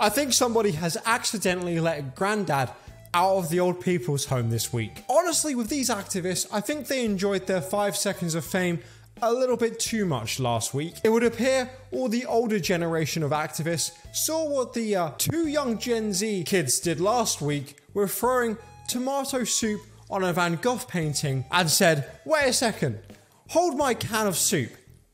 I think somebody has accidentally let Grandad out of the old people's home this week. Honestly, with these activists, I think they enjoyed their five seconds of fame a little bit too much last week. It would appear all the older generation of activists saw what the uh, two young Gen Z kids did last week with throwing tomato soup on a Van Gogh painting and said, wait a second, hold my can of soup.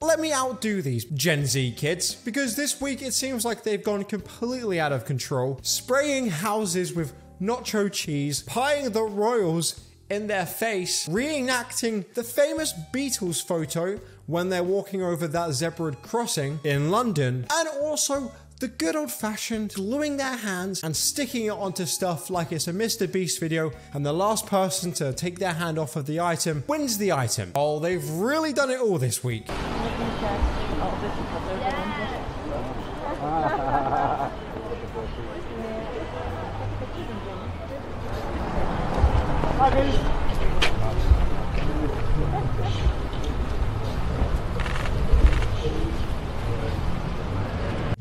Let me outdo these Gen Z kids because this week it seems like they've gone completely out of control, spraying houses with nacho cheese, pieing the royals in their face, reenacting the famous Beatles photo when they're walking over that zebra crossing in London, and also the good old fashioned gluing their hands and sticking it onto stuff like it's a Mr. Beast video, and the last person to take their hand off of the item wins the item. Oh, they've really done it all this week.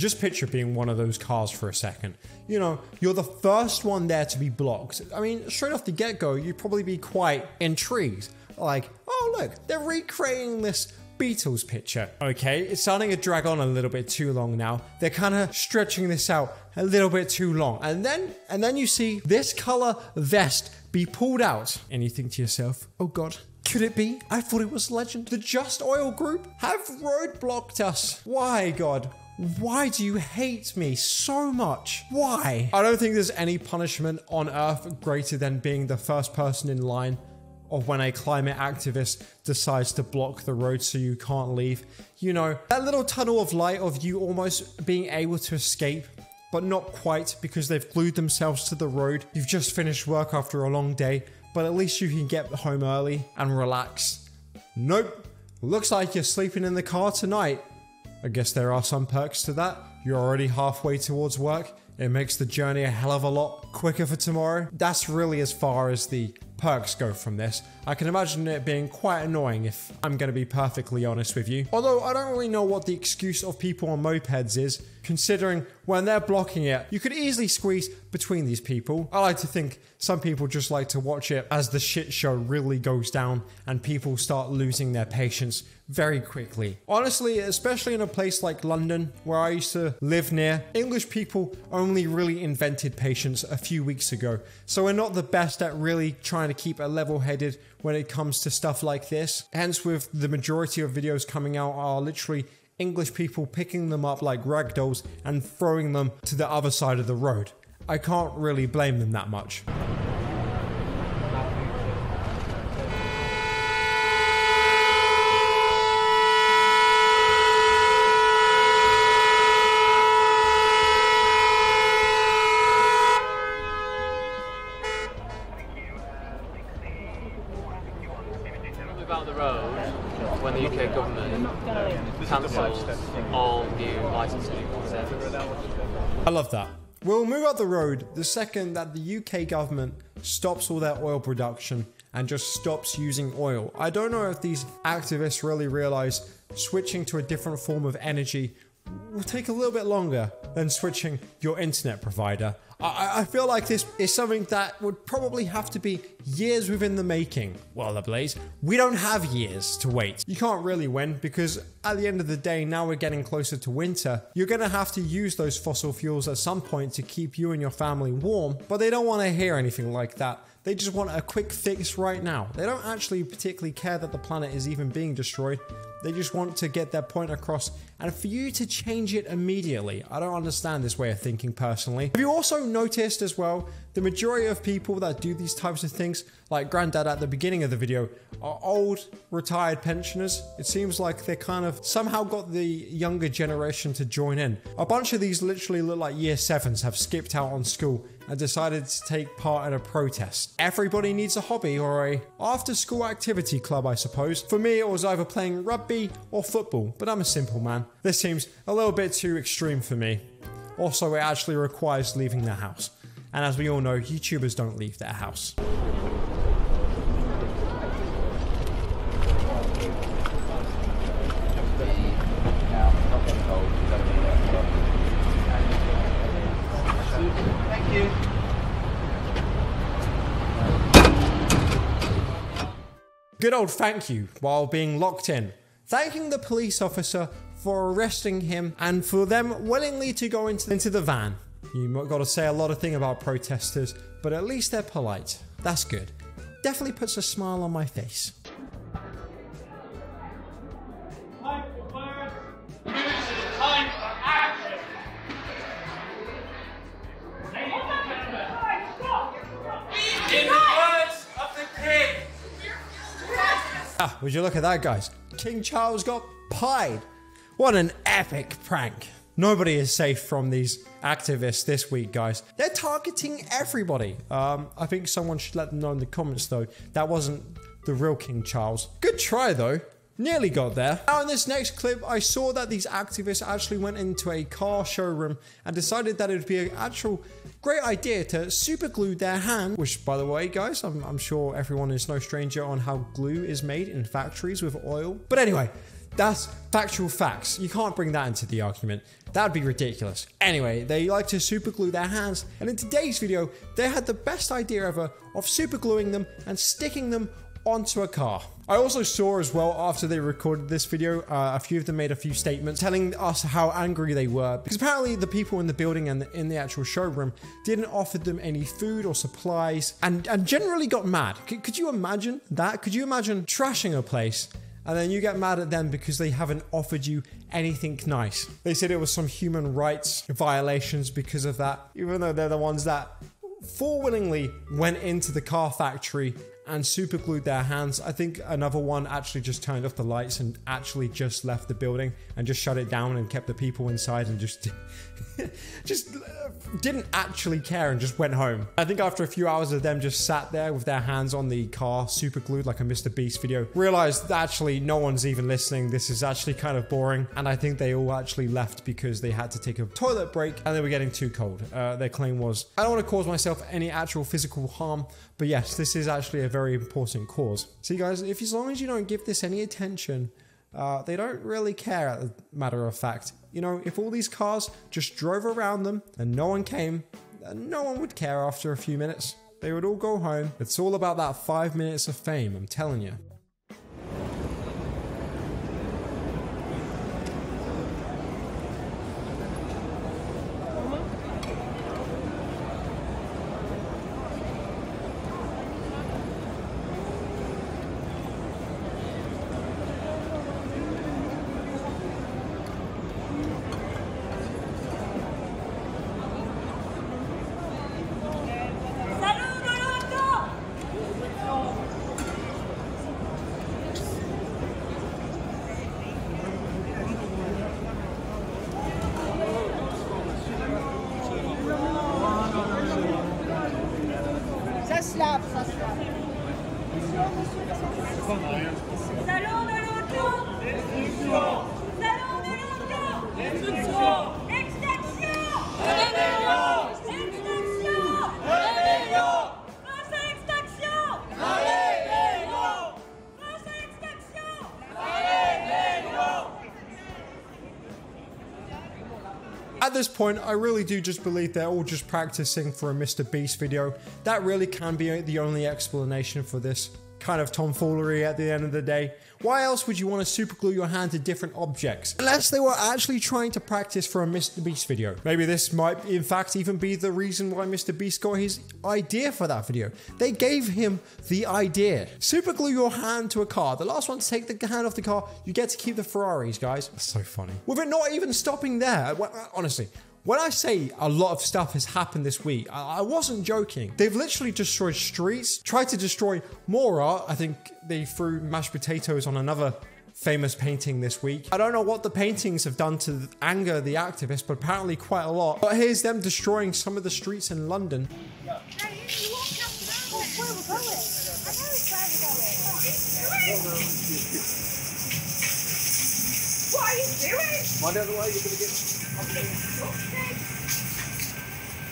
Just picture being one of those cars for a second. You know, you're the first one there to be blocked. I mean, straight off the get go, you'd probably be quite intrigued. Like, oh, look, they're recreating this Beatles picture. Okay, it's starting to drag on a little bit too long now. They're kind of stretching this out a little bit too long. And then and then you see this color vest be pulled out and you think to yourself, "Oh god, could it be? I thought it was legend. The Just Oil Group have roadblocked us. Why, God? Why do you hate me so much? Why? I don't think there's any punishment on earth greater than being the first person in line or when a climate activist decides to block the road so you can't leave. You know, that little tunnel of light of you almost being able to escape, but not quite because they've glued themselves to the road. You've just finished work after a long day, but at least you can get home early and relax. Nope. Looks like you're sleeping in the car tonight. I guess there are some perks to that. You're already halfway towards work. It makes the journey a hell of a lot quicker for tomorrow. That's really as far as the perks go from this. I can imagine it being quite annoying if I'm going to be perfectly honest with you. Although I don't really know what the excuse of people on mopeds is, considering when they're blocking it, you could easily squeeze between these people. I like to think some people just like to watch it as the shit show really goes down and people start losing their patience very quickly. Honestly, especially in a place like London, where I used to live near, English people only really invented patience a few weeks ago. So we're not the best at really trying to keep a level headed when it comes to stuff like this. Hence, with the majority of videos coming out are literally English people picking them up like ragdolls and throwing them to the other side of the road. I can't really blame them that much. about the road when the UK government cancels all new licensing. I love that. We'll move up the road the second that the UK government stops all their oil production and just stops using oil. I don't know if these activists really realize switching to a different form of energy will take a little bit longer than switching your internet provider. I, I feel like this is something that would probably have to be years within the making. Well, Ablaze, we don't have years to wait. You can't really win because at the end of the day, now we're getting closer to winter. You're going to have to use those fossil fuels at some point to keep you and your family warm, but they don't want to hear anything like that. They just want a quick fix right now. They don't actually particularly care that the planet is even being destroyed. They just want to get their point across and for you to change it immediately. I don't understand this way of thinking personally. Have you also noticed as well, the majority of people that do these types of things, like Granddad at the beginning of the video, are old, retired pensioners. It seems like they kind of somehow got the younger generation to join in. A bunch of these literally look like year sevens have skipped out on school and decided to take part in a protest. Everybody needs a hobby or a after school activity club, I suppose. For me, it was either playing rugby or football, but I'm a simple man. This seems a little bit too extreme for me. Also, it actually requires leaving the house. And as we all know, YouTubers don't leave their house. Good old thank you while being locked in. Thanking the police officer for arresting him and for them willingly to go into, into the van. You've got to say a lot of thing about protesters, but at least they're polite. That's good. Definitely puts a smile on my face. Ah, would you look at that, guys? King Charles got pied. What an epic prank. Nobody is safe from these activists this week, guys. They're targeting everybody. Um, I think someone should let them know in the comments, though. That wasn't the real King Charles. Good try, though. Nearly got there. Now, in this next clip, I saw that these activists actually went into a car showroom and decided that it would be an actual great idea to super glue their hand, which, by the way, guys, I'm, I'm sure everyone is no stranger on how glue is made in factories with oil. But anyway, that's factual facts. You can't bring that into the argument. That'd be ridiculous. Anyway, they like to super glue their hands, and in today's video, they had the best idea ever of super gluing them and sticking them onto a car. I also saw as well after they recorded this video, uh, a few of them made a few statements telling us how angry they were because apparently the people in the building and in the actual showroom didn't offer them any food or supplies and, and generally got mad. C could you imagine that? Could you imagine trashing a place and then you get mad at them because they haven't offered you anything nice? They said it was some human rights violations because of that, even though they're the ones that full willingly went into the car factory and super glued their hands. I think another one actually just turned off the lights and actually just left the building and just shut it down and kept the people inside and just just uh, didn't actually care and just went home. I think after a few hours of them just sat there with their hands on the car, super glued like a Mr. Beast video, realized that actually no one's even listening. This is actually kind of boring. And I think they all actually left because they had to take a toilet break and they were getting too cold. Uh, their claim was, I don't want to cause myself any actual physical harm, but yes, this is actually a very important cause. See guys, if as long as you don't give this any attention, uh, they don't really care, matter of fact. You know, if all these cars just drove around them and no one came, no one would care after a few minutes. They would all go home. It's all about that five minutes of fame, I'm telling you. slave. Salon de. At this point, I really do just believe they're all just practicing for a Mr. Beast video. That really can be the only explanation for this kind of tomfoolery at the end of the day. Why else would you want to superglue your hand to different objects? Unless they were actually trying to practice for a Mr. Beast video. Maybe this might in fact even be the reason why Mr. Beast got his idea for that video. They gave him the idea. Superglue your hand to a car. The last one to take the hand off the car, you get to keep the Ferraris, guys. That's so funny. With it not even stopping there. Honestly, when I say a lot of stuff has happened this week, I, I wasn't joking. They've literally destroyed streets, tried to destroy more art. I think they threw mashed potatoes on another famous painting this week. I don't know what the paintings have done to anger the activists, but apparently quite a lot. But here's them destroying some of the streets in London. What are you doing? I don't know why you're going to get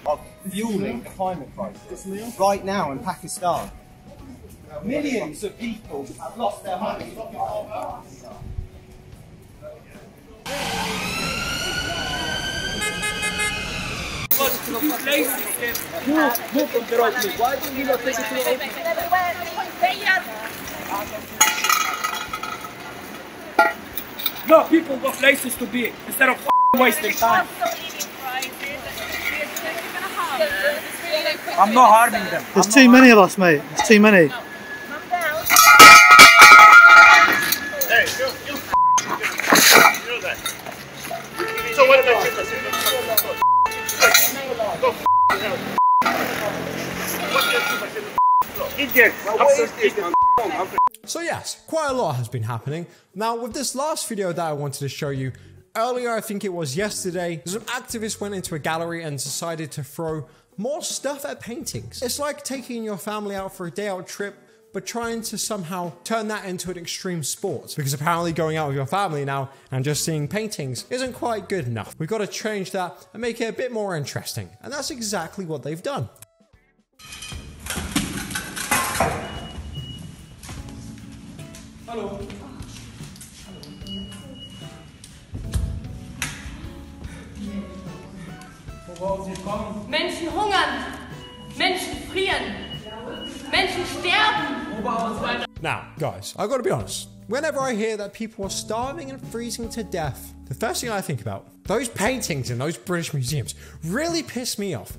of fueling the climate crisis right now in Pakistan. Millions of people have lost their money. Why don't you not take it to the No, people got places to be instead of f***ing wasting time. I'm not harming them. There's too many of us, mate. There's too many. Hey, you, you, you know that. So what about Idiot! So yes, quite a lot has been happening. Now with this last video that I wanted to show you, earlier I think it was yesterday, some activists went into a gallery and decided to throw more stuff at paintings. It's like taking your family out for a day out trip but trying to somehow turn that into an extreme sport. Because apparently going out with your family now and just seeing paintings isn't quite good enough. We've got to change that and make it a bit more interesting. And that's exactly what they've done. Hallo. Menschen hungern, Menschen frieren, Menschen sterben. Now, guys, I've got to be honest. Whenever I hear that people are starving and freezing to death, the first thing I think about, those paintings in those British museums really piss me off.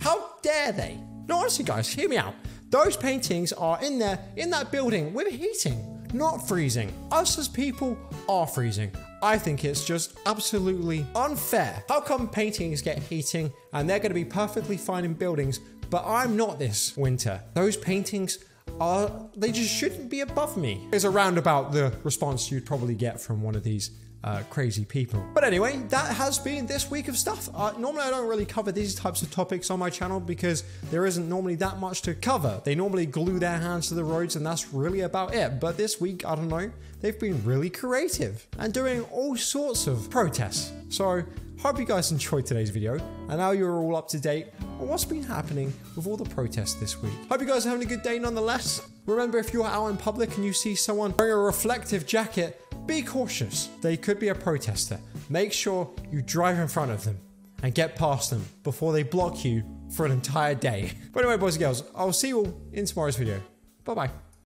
How dare they? No, honestly, guys, hear me out. Those paintings are in there, in that building, with heating, not freezing. Us as people are freezing. I think it's just absolutely unfair. How come paintings get heating and they're going to be perfectly fine in buildings, but I'm not this winter? Those paintings are, they just shouldn't be above me. Is around about the response you'd probably get from one of these uh, crazy people. But anyway, that has been this week of stuff. Uh, normally, I don't really cover these types of topics on my channel because there isn't normally that much to cover. They normally glue their hands to the roads, and that's really about it. But this week, I don't know, they've been really creative and doing all sorts of protests. So, hope you guys enjoyed today's video, and now you're all up to date on what's been happening with all the protests this week. Hope you guys are having a good day nonetheless. Remember, if you're out in public and you see someone wearing a reflective jacket, be cautious. They could be a protester. Make sure you drive in front of them and get past them before they block you for an entire day. But anyway, boys and girls, I'll see you all in tomorrow's video. Bye bye.